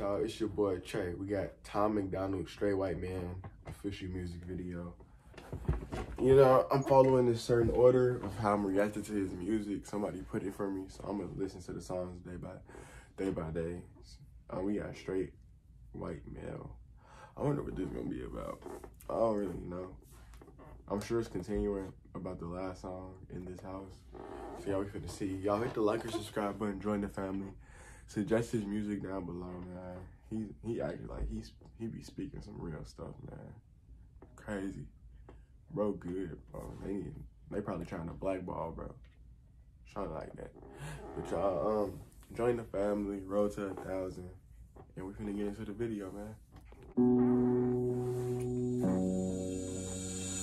y'all, it's your boy Trey. We got Tom MacDonald, Straight White Man, official music video. You know, I'm following a certain order of how I'm reacting to his music. Somebody put it for me, so I'm gonna listen to the songs day by day by day. Um, we got Straight White Male. I wonder what this is gonna be about. I don't really know. I'm sure it's continuing about the last song in this house. So y'all we finna see. Y'all hit the like or subscribe button, join the family. Suggest his music down below, man. He he acted like he's he be speaking some real stuff, man. Crazy. Bro good, bro. They they probably trying to blackball, bro. Trying like that. But y'all um join the family, road to a thousand. And we finna get into the video, man.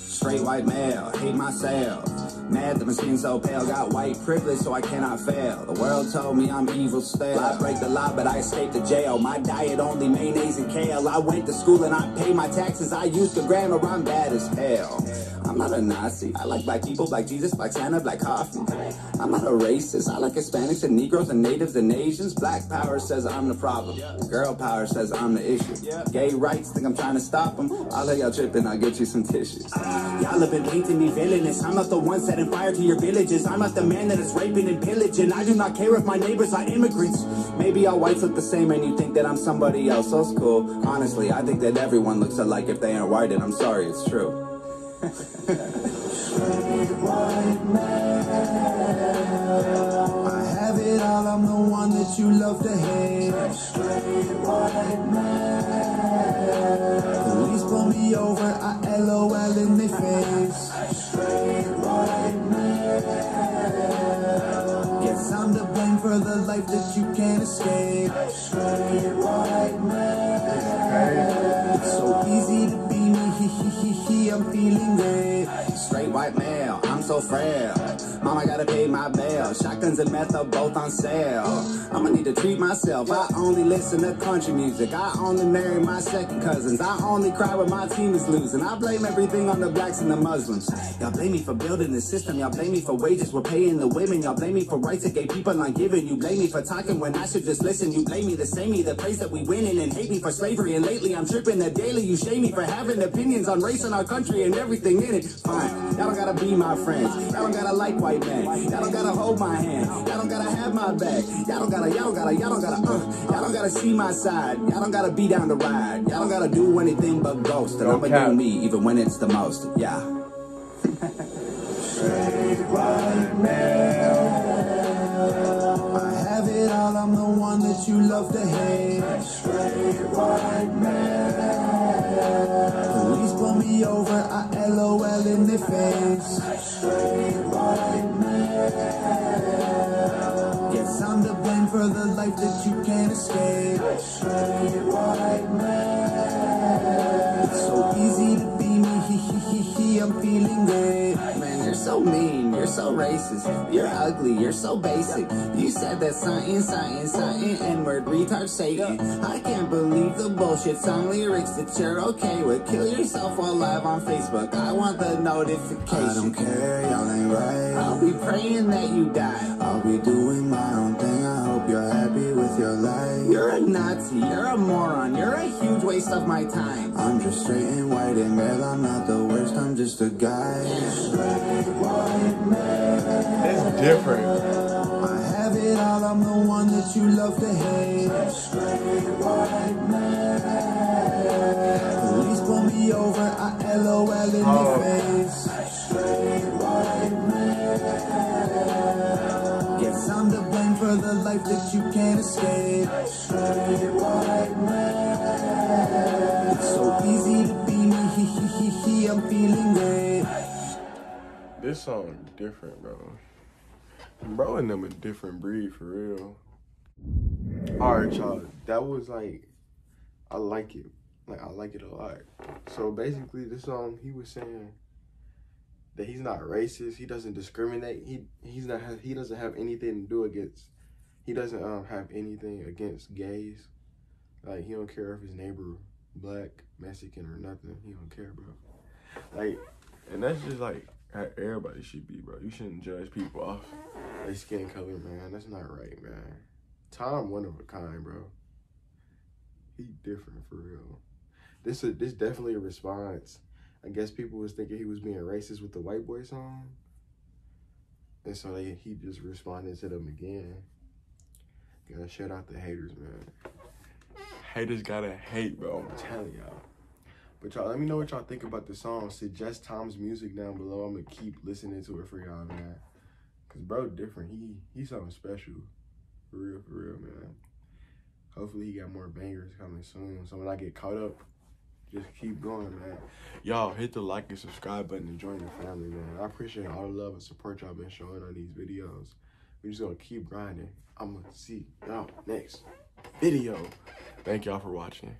Straight white male, hate myself. Mad that my skin so pale, got white privilege so I cannot fail. The world told me I'm evil still. I break the law, but I escaped the jail. My diet only mayonnaise and kale. I went to school and I pay my taxes. I used the grammar, I'm bad as hell. I'm not a Nazi. I like black people, black Jesus, black Santa, black coffee. I'm not a racist. I like Hispanics and Negroes and Natives and Asians. Black power says I'm the problem. Girl power says I'm the issue. Gay rights think I'm trying to stop them. I'll let y'all tripping, I'll get you some tissues. Y'all have been painting me villainous. I'm not the one setting fire to your villages. I'm not the man that is raping and pillaging. I do not care if my neighbors are immigrants. Maybe all whites look the same and you think that I'm somebody else. So cool. Honestly, I think that everyone looks alike if they aren't white, and I'm sorry, it's true. I have it all, I'm the one that you love to hate. Straight white man. Police pull me over, I LOL in their face. Guess I'm to blame for the life that you can't escape. Straight white man. I'm feeling great. Straight white male, I'm so frail. Mama gotta pay my bail. Shotguns and meth are both on sale. I'ma need to treat myself. I only listen to country music. I only marry my second cousins. I only cry when my team is losing. I blame everything on the blacks and the Muslims. Y'all blame me for building the system. Y'all blame me for wages we're paying the women. Y'all blame me for rights that gay people aren't giving. You blame me for talking when I should just listen. You blame me the same me the place that we winning and hate me for slavery. And lately I'm tripping the daily. You shame me for having opinions on race in our country and everything in it. Fine, y'all don't gotta be my friends. Y'all don't gotta like white men. Y'all don't gotta hold my hand. Y'all don't gotta have my back. Y'all don't gotta, y'all don't gotta, y'all don't gotta, uh, y'all don't gotta see my side. Y'all don't gotta be down to ride. Y'all don't gotta do anything but ghost. And No I'ma do me even when it's the most. Yeah. Straight white man. I have it all, I'm the one that you love to hate. Straight white man. Police pull me over, I LOL in their face. Guess I'm to blame for the life that you can't escape. Straight white man. It's so easy to be me, he he he he, I'm feeling great. So mean, you're so racist, you're ugly, you're so basic. You said that something, something, something, N-word, retard, Satan. I can't believe the bullshit song lyrics that you're okay with. Kill yourself while live on Facebook. I want the notification. I don't care, y'all ain't right. I'll be praying that you die. I'll be doing my own thing. I hope you're happy with your life. You're a Nazi, you're a moron, you're a huge waste of my time. I'm just straight and white and male. I'm not the worst, I'm just a guy. It's different. I have it all, I'm the one that you love to hate. Straight white man. Police pull me over, I LOL in Oh. their face. Life that you can't escape. Straight white man. It's so easy to be me, he he he he, I'm feeling great. This song different, bro. Bro and them a different breed for real. Alright, y'all. That was like I like it. Like I like it a lot. So basically this song he was saying that he's not racist, he doesn't discriminate, he he's not he doesn't have anything to do against he doesn't um have anything against gays. Like he don't care if his neighbor black, Mexican or nothing. He don't care, bro. Like and that's just like how everybody should be, bro. You shouldn't judge people off their skin color, man. That's not right, man. Tom one of a kind, bro. He different for real. This a, this definitely a response. I guess people was thinking he was being racist with the white boy song. And so they, he just responded to them again. Gotta shout out the haters, man. Haters gotta hate, bro. I'm telling y'all. But y'all, let me know what y'all think about the song. Suggest Tom's music down below. I'm gonna keep listening to it for y'all, man. Cause bro, different. He he's something special. For real, for real, man. Hopefully he got more bangers coming soon. So when I get caught up, just keep going, man. Y'all hit the like and subscribe button and join the family, man. I appreciate all the love and support y'all been showing on these videos. We just gonna keep grinding. I'm gonna see y'all next video. Thank y'all for watching.